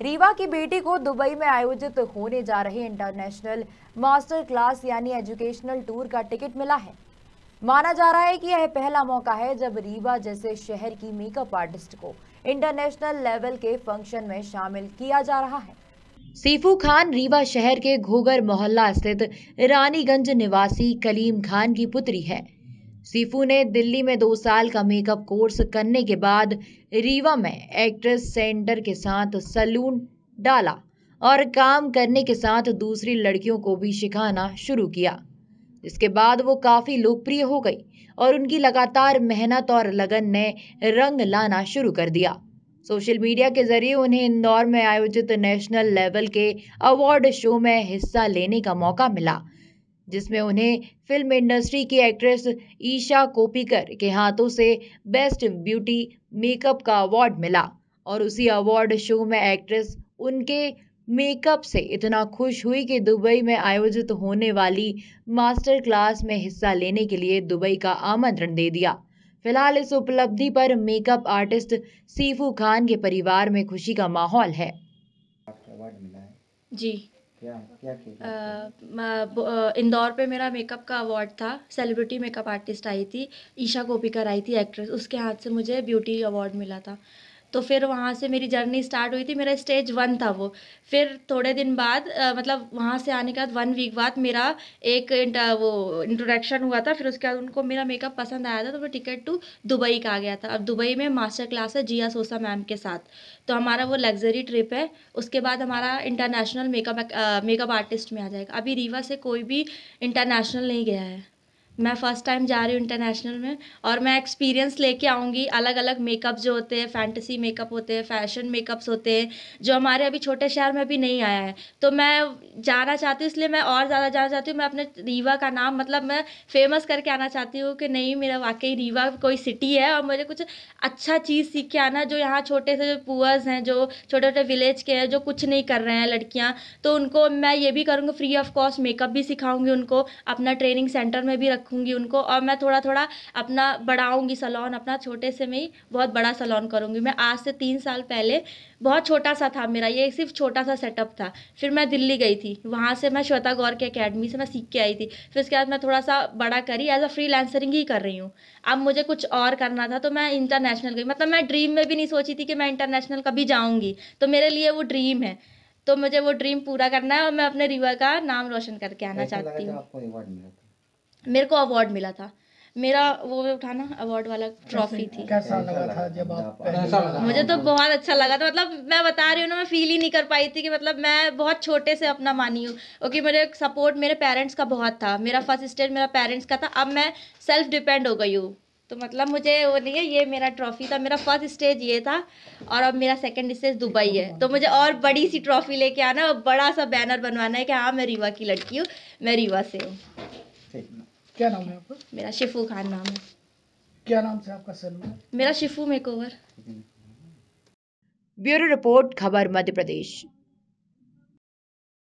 रीवा की बेटी को दुबई में आयोजित होने जा रहे इंटरनेशनल मास्टर क्लास, यानी एजुकेशनल टूर का टिकट मिला है। माना जा रहा है कि यह पहला मौका है जब रीवा जैसे शहर की मेकअप आर्टिस्ट को इंटरनेशनल लेवल के फ़ंक्शन में शामिल किया जा रहा है। सीफू खान रीवा शहर के घोगर मोहल्ला स्थित रानीगंज निवासी कलीम खान की पुत्री है। सीफू ने दिल्ली में दो साल का मेकअप कोर्स करने के बाद रीवा में एक्ट्रेस सेंटर के साथ सलून डाला और काम करने के साथ दूसरी लड़कियों को भी सिखाना शुरू किया। इसके बाद वो काफ़ी लोकप्रिय हो गई और उनकी लगातार मेहनत और लगन ने रंग लाना शुरू कर दिया। सोशल मीडिया के ज़रिए उन्हें इंदौर में आयोजित नेशनल लेवल के अवार्ड शो में हिस्सा लेने का मौका मिला। जिसमें उन्हें फ़िल्म इंडस्ट्री की एक्ट्रेस ईशा कोपिकर के हाथों से बेस्ट ब्यूटी मेकअप का अवार्ड मिला। और उसी अवार्ड शो में एक्ट्रेस उनके मेकअप से इतना खुश हुई कि दुबई में आयोजित होने वाली मास्टर क्लास में हिस्सा लेने के लिए दुबई का आमंत्रण दे दिया। फ़िलहाल इस उपलब्धि पर मेकअप आर्टिस्ट सीफू खान के परिवार में खुशी का माहौल है। जी। इंदौर पे मेरा मेकअप का अवार्ड था सेलिब्रिटी मेकअप आर्टिस्ट आई थी, ईशा गोपिकर आई थी एक्ट्रेस उसके हाथ से मुझे ब्यूटी अवार्ड मिला था। तो फिर वहाँ से मेरी जर्नी स्टार्ट हुई थी, मेरा स्टेज वन था वो। फिर थोड़े दिन बाद मतलब वहाँ से आने के बाद, वन वीक बाद मेरा एक वो इंट्रोडक्शन हुआ था। फिर उसके बाद उनको मेरा मेकअप पसंद आया था तो वो टिकट टू दुबई का आ गया था। अब दुबई में मास्टर क्लास है जिया सोसा मैम के साथ। तो हमारा वो लग्जरी ट्रिप है। उसके बाद हमारा इंटरनेशनल मेकअप मेकअप आर्टिस्ट में आ जाएगा। अभी रीवा से कोई भी इंटरनेशनल नहीं गया है। मैं फ़र्स्ट टाइम जा रही हूँ इंटरनेशनल में और मैं एक्सपीरियंस लेके आऊँगी। अलग अलग मेकअप जो होते हैं फैंटेसी मेकअप होते हैं फ़ैशन मेकअप्स होते हैं, जो हमारे अभी छोटे शहर में भी नहीं आया है। तो मैं जाना चाहती हूँ, इसलिए मैं और ज़्यादा जाना चाहती हूँ। मैं अपने रीवा का नाम मतलब मैं फ़ेमस करके आना चाहती हूँ कि नहीं, मेरा वाकई रीवा कोई सिटी है और मुझे कुछ अच्छा चीज़ सीख के आना। जो यहाँ छोटे से जो पुअर्स हैं, जो छोटे छोटे विलेज के हैं, जो कुछ नहीं कर रहे हैं लड़कियाँ तो उनको मैं ये भी करूँगी फ्री ऑफ़ कॉस्ट मेकअप भी सिखाऊँगी उनको, अपना ट्रेनिंग सेंटर में भी रखूँगी उनको और मैं थोड़ा थोड़ा अपना बढ़ाऊँगी सलोन अपना छोटे से मैं बहुत बड़ा सलोन करूँगी। मैं आज से तीन साल पहले बहुत छोटा सा था मेरा ये सिर्फ़ छोटा सा सेटअप था। फिर मैं दिल्ली गई थी वहाँ से मैं श्वेता गौर के अकेडमी से मैं सीख के आई थी। फिर उसके बाद मैं थोड़ा सा बड़ा करी एज अ फ्री ही कर रही हूँ। अब मुझे कुछ और करना था तो मैं इंटरनेशनल गई। मतलब मैं ड्रीम में भी नहीं सोची थी कि मैं इंटरनेशनल कभी जाऊँगी। तो मेरे लिए वो ड्रीम है। तो मुझे वो ड्रीम पूरा करना है और मैं अपने रिवर का नाम रोशन करके आना चाहती हूँ। मेरे को अवार्ड मिला था। मेरा वो उठाना अवार्ड वाला ट्रॉफी थी। कैसा लगा था जब आप मुझे तो बहुत अच्छा लगा था। मतलब मैं बता रही हूँ ना मैं फील ही नहीं कर पाई थी कि मतलब मैं बहुत छोटे से अपना मानी हूँ। क्योंकि मेरे सपोर्ट मेरे पेरेंट्स का बहुत था। मेरा फ़र्स्ट स्टेज मेरा पेरेंट्स का था। अब मैं सेल्फ डिपेंड हो गई हूँ। तो मतलब मुझे वो नहीं है ये मेरा ट्रॉफी था। मेरा फ़र्स्ट स्टेज ये था और अब मेरा सेकंड स्टेज दुबई है। तो मुझे और बड़ी सी ट्रॉफी लेके आना और बड़ा सा बैनर बनवाना है कि हाँ मैं रीवा की लड़की हूँ। मैं रीवा से हूँ। क्या नाम है आपका? मेरा शिफू खान नाम है। क्या नाम से आपका सलमान मेरा शिफू मेकओवर। ब्यूरो रिपोर्ट खबर मध्य प्रदेश।